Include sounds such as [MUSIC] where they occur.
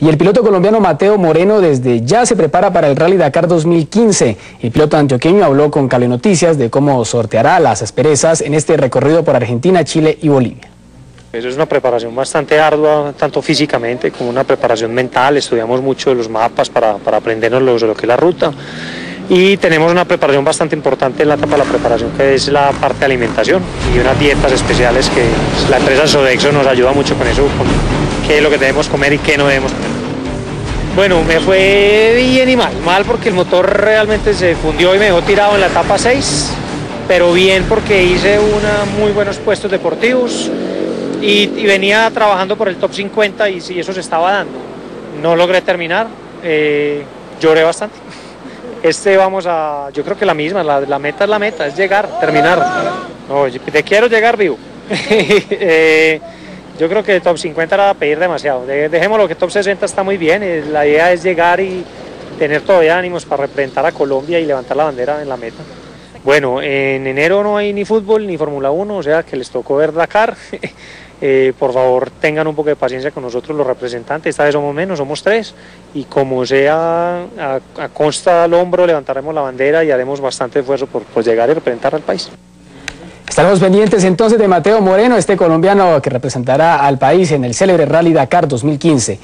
Y el piloto colombiano Mateo Moreno desde ya se prepara para el Rally Dakar 2015. El piloto antioqueño habló con Cali Noticias de cómo sorteará las asperezas en este recorrido por Argentina, Chile y Bolivia. Eso es una preparación bastante ardua, tanto físicamente como una preparación mental. Estudiamos mucho los mapas para, para aprendernos lo, lo que es la ruta. Y tenemos una preparación bastante importante en la etapa de la preparación, que es la parte de alimentación y unas dietas especiales que la empresa Sodexo nos ayuda mucho con eso, con qué es lo que debemos comer y qué no debemos comer. Bueno, me fue bien y mal. Mal porque el motor realmente se fundió y me dejó tirado en la etapa 6, pero bien porque hice muy buenos puestos deportivos y, venía trabajando por el top 50 y, y, eso se estaba dando. No logré terminar, eh, lloré bastante. Este vamos a, yo creo que la misma, la, meta es la meta, es llegar, terminar. Te quiero llegar vivo. [LAUGHS] eh, yo creo que top 50 era pedir demasiado. Dejémoslo que top 60 está muy bien. Eh, la idea es llegar y tener todavía ánimos para representar a Colombia y levantar la bandera en la meta. Bueno, en enero no hay ni fútbol ni Fórmula 1, o sea que les tocó ver Dakar. [LAUGHS] eh, por favor, tengan un poco de paciencia con nosotros los representantes. Esta vez somos menos, somos tres. Y como sea, a, a consta al hombro, levantaremos la bandera y haremos bastante esfuerzo por, por llegar y representar al país. Estaremos pendientes entonces de Mateo Moreno, este colombiano que representará al país en el célebre Rally Dakar 2015.